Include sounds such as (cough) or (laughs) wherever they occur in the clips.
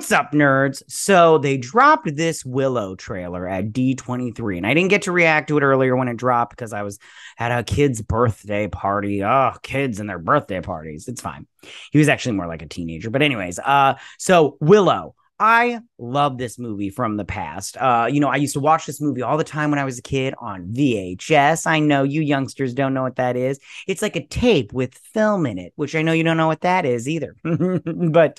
What's up, nerds? So they dropped this Willow trailer at D23, and I didn't get to react to it earlier when it dropped because I was at a kid's birthday party. Oh, kids and their birthday parties. It's fine. He was actually more like a teenager. But, anyways, uh, so Willow, I love this movie from the past. Uh, you know, I used to watch this movie all the time when I was a kid on VHS. I know you youngsters don't know what that is. It's like a tape with film in it, which I know you don't know what that is either. (laughs) but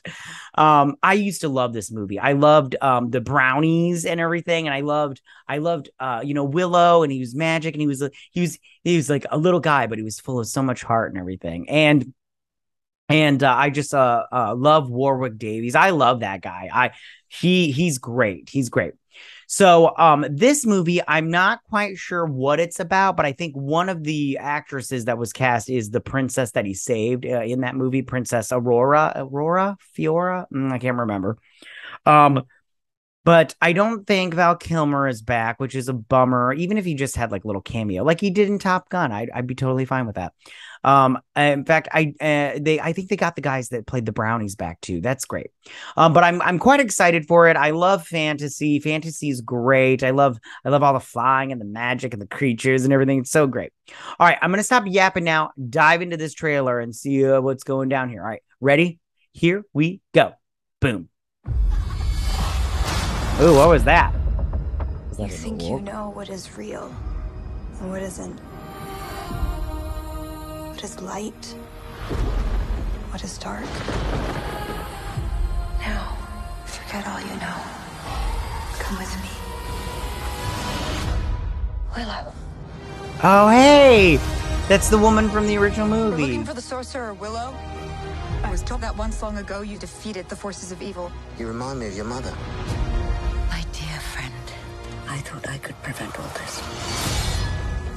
um, I used to love this movie. I loved um, the brownies and everything, and I loved, I loved, uh, you know, Willow, and he was magic, and he was, he was, he was like a little guy, but he was full of so much heart and everything, and and uh, I just uh, uh, love Warwick Davis. I love that guy. I he he's great. He's great. So um this movie I'm not quite sure what it's about, but I think one of the actresses that was cast is the princess that he saved uh, in that movie, Princess Aurora, Aurora, Fiora, mm, I can't remember. Um but I don't think Val Kilmer is back, which is a bummer. Even if he just had like a little cameo, like he did in Top Gun, I'd, I'd be totally fine with that. Um, in fact, I uh, they I think they got the guys that played the Brownies back too. That's great. Um, but I'm I'm quite excited for it. I love fantasy. Fantasy is great. I love I love all the flying and the magic and the creatures and everything. It's so great. All right, I'm gonna stop yapping now. Dive into this trailer and see uh, what's going down here. All right, ready? Here we go. Boom. Ooh, what was that? Was that you think you know what is real and what isn't? What is light? What is dark? Now, forget all you know. Come with me. Willow. Oh, hey! That's the woman from the original movie. We're looking for the sorcerer, Willow. I was told that once long ago you defeated the forces of evil. You remind me of your mother. My dear friend, I thought I could prevent all this.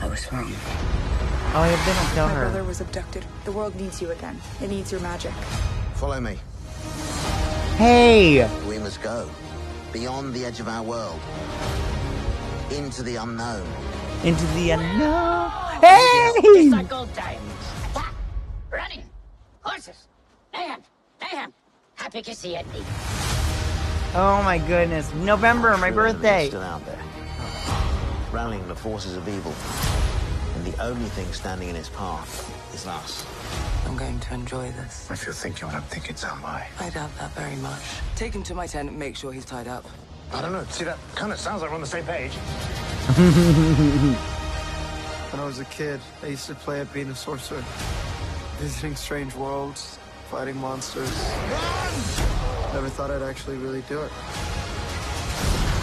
I was wrong. Oh, I have been tell My her. brother was abducted. The world needs you again. It needs your magic. Follow me. Hey! We must go. Beyond the edge of our world. Into the unknown. Into the unknown. Hey! It's like old times. Attack! Running! Horses! Mayhem! Mayhem! Happy to see you, Oh my goodness. November, my birthday. Still out there. Rallying the forces of evil. And the only thing standing in its path is us. I'm going to enjoy this. If you're thinking what I'm thinking, so am I. I doubt that very much. Take him to my tent and make sure he's tied up. I don't know. See, that kind of sounds like we're on the same page. (laughs) when I was a kid, I used to play at being a sorcerer. Visiting strange worlds, fighting monsters. Run! Never thought I'd actually really do it.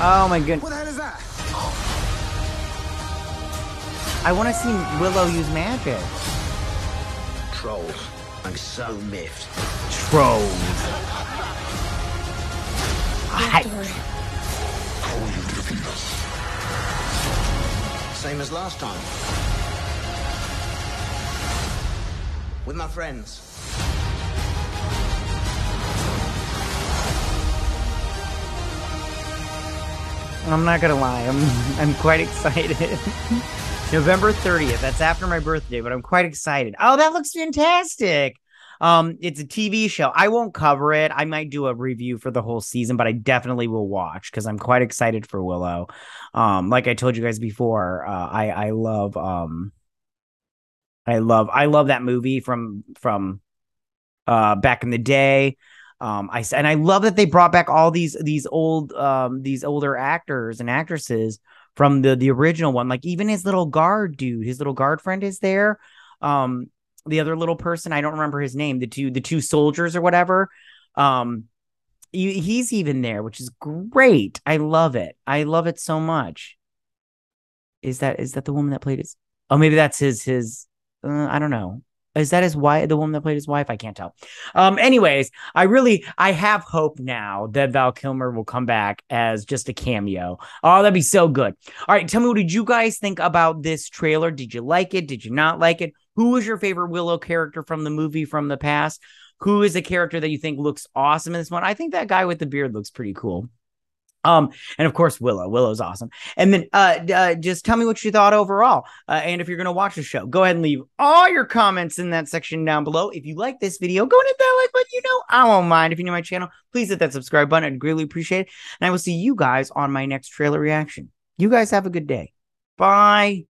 Oh my goodness. What the hell is that? I want to see Willow use magic. Trolls. I'm so miffed. Trolls. I... How will you defeat us? Same as last time. With my friends. I'm not gonna lie, I'm I'm quite (laughs) excited. November 30th. That's after my birthday, but I'm quite excited. Oh, that looks fantastic. Um, it's a TV show. I won't cover it. I might do a review for the whole season, but I definitely will watch because I'm quite excited for Willow. Um, like I told you guys before, uh, I I love um, I love I love that movie from from uh back in the day. Um, I and I love that they brought back all these these old um these older actors and actresses from the the original one. Like even his little guard dude, his little guard friend is there. Um, the other little person, I don't remember his name. The two the two soldiers or whatever. Um, he's even there, which is great. I love it. I love it so much. Is that is that the woman that played his? Oh, maybe that's his his. Uh, I don't know. Is that his wife? The woman that played his wife? I can't tell. Um, anyways, I really I have hope now that Val Kilmer will come back as just a cameo. Oh, that'd be so good. All right, tell me what did you guys think about this trailer? Did you like it? Did you not like it? Who was your favorite Willow character from the movie from the past? Who is a character that you think looks awesome in this one? I think that guy with the beard looks pretty cool. Um, and of course, Willow. Willow's awesome. And then uh, uh just tell me what you thought overall. Uh, and if you're gonna watch the show, go ahead and leave all your comments in that section down below. If you like this video, go and hit that like button. You know, I won't mind. If you're new to my channel, please hit that subscribe button. I'd greatly appreciate it. And I will see you guys on my next trailer reaction. You guys have a good day. Bye.